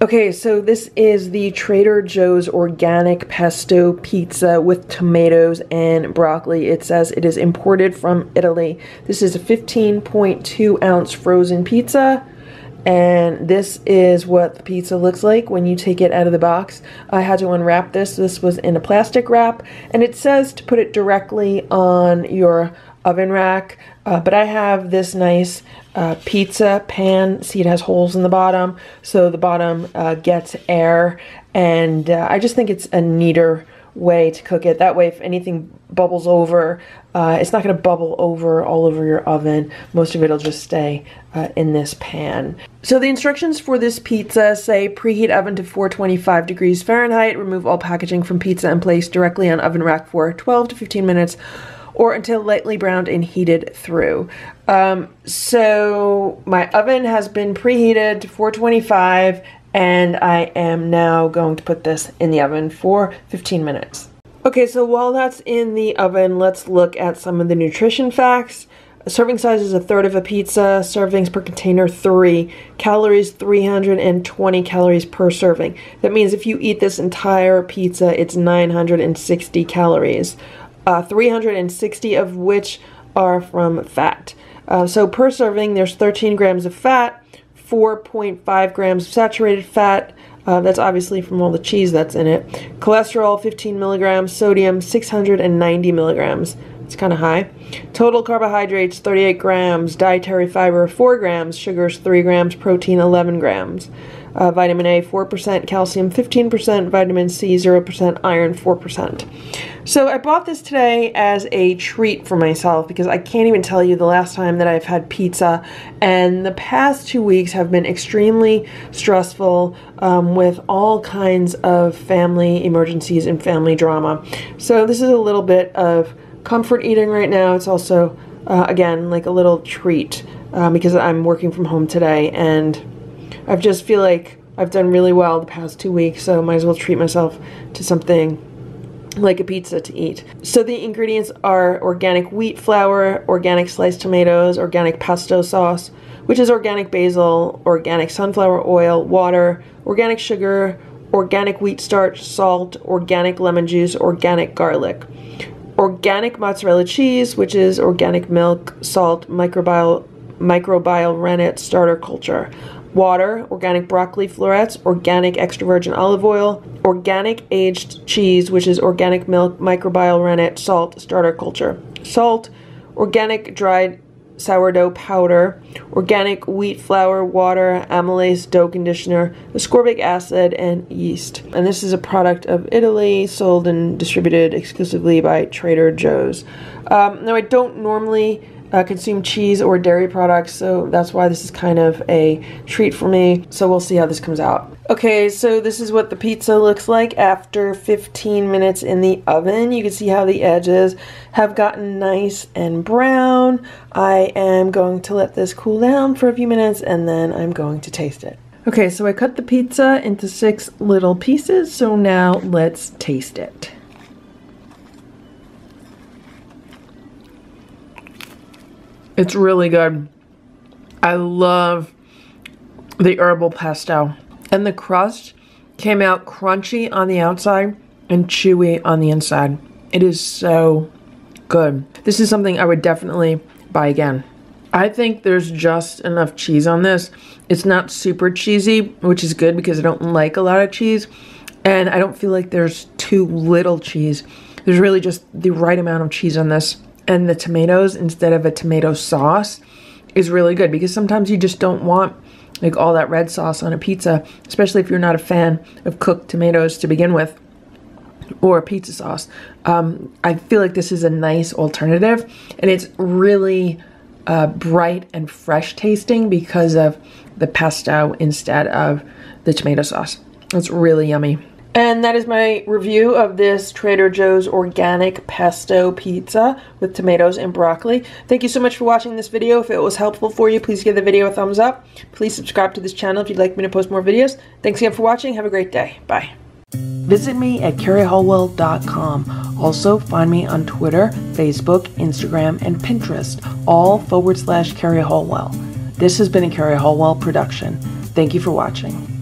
Okay, so this is the Trader Joe's organic pesto pizza with tomatoes and broccoli. It says it is imported from Italy. This is a 15.2 ounce frozen pizza. And this is what the pizza looks like when you take it out of the box. I had to unwrap this. This was in a plastic wrap. And it says to put it directly on your oven rack. Uh, but I have this nice uh, pizza pan. See, it has holes in the bottom, so the bottom uh, gets air. And uh, I just think it's a neater way to cook it. That way, if anything bubbles over, uh, it's not going to bubble over all over your oven. Most of it will just stay uh, in this pan. So the instructions for this pizza say preheat oven to 425 degrees Fahrenheit, remove all packaging from pizza and place directly on oven rack for 12 to 15 minutes or until lightly browned and heated through. Um, so my oven has been preheated to 425 and I am now going to put this in the oven for 15 minutes. Okay, so while that's in the oven, let's look at some of the nutrition facts. Serving size is a third of a pizza. Servings per container, three. Calories, 320 calories per serving. That means if you eat this entire pizza, it's 960 calories uh, 360 of which are from fat. Uh, so per serving, there's 13 grams of fat, 4.5 grams of saturated fat. Uh, that's obviously from all the cheese that's in it. Cholesterol, 15 milligrams. Sodium, 690 milligrams. It's kind of high. Total carbohydrates, 38 grams. Dietary fiber, 4 grams. Sugars, 3 grams. Protein, 11 grams. Uh, vitamin A 4%, calcium 15%, vitamin C 0%, iron 4%. So I bought this today as a treat for myself because I can't even tell you the last time that I've had pizza and the past two weeks have been extremely stressful um, with all kinds of family emergencies and family drama. So this is a little bit of comfort eating right now. It's also, uh, again, like a little treat uh, because I'm working from home today and I just feel like I've done really well the past two weeks, so might as well treat myself to something like a pizza to eat. So the ingredients are organic wheat flour, organic sliced tomatoes, organic pesto sauce, which is organic basil, organic sunflower oil, water, organic sugar, organic wheat starch, salt, organic lemon juice, organic garlic. Organic mozzarella cheese, which is organic milk, salt, microbial microbial rennet starter culture water, organic broccoli florets, organic extra virgin olive oil, organic aged cheese, which is organic milk, microbial rennet, salt, starter culture, salt, organic dried sourdough powder, organic wheat flour, water, amylase dough conditioner, ascorbic acid, and yeast. And this is a product of Italy, sold and distributed exclusively by Trader Joe's. Um, now, I don't normally uh, consume cheese or dairy products, so that's why this is kind of a treat for me. So we'll see how this comes out. Okay, so this is what the pizza looks like after 15 minutes in the oven. You can see how the edges have gotten nice and brown. I am going to let this cool down for a few minutes and then I'm going to taste it. Okay, so I cut the pizza into six little pieces, so now let's taste it. It's really good. I love the herbal pesto. And the crust came out crunchy on the outside and chewy on the inside. It is so good. This is something I would definitely buy again. I think there's just enough cheese on this. It's not super cheesy, which is good because I don't like a lot of cheese. And I don't feel like there's too little cheese. There's really just the right amount of cheese on this and the tomatoes instead of a tomato sauce is really good because sometimes you just don't want like all that red sauce on a pizza, especially if you're not a fan of cooked tomatoes to begin with or pizza sauce. Um, I feel like this is a nice alternative and it's really uh, bright and fresh tasting because of the pesto instead of the tomato sauce. It's really yummy. And that is my review of this Trader Joe's organic pesto pizza with tomatoes and broccoli. Thank you so much for watching this video. If it was helpful for you, please give the video a thumbs up. Please subscribe to this channel if you'd like me to post more videos. Thanks again for watching. Have a great day. Bye. Visit me at carryhaulwell.com. Also, find me on Twitter, Facebook, Instagram, and Pinterest, all forward slash Carry Haulwell. This has been a Carry Haulwell production. Thank you for watching.